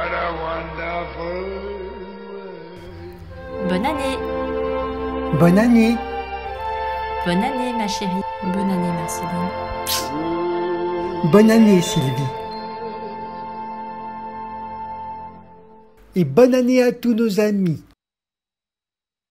what a wonderful world. Bonne année. Bonne année. Bonne année ma chérie. Bonne année, Marceline. Bonne année Sylvie. Et bonne année à tous nos amis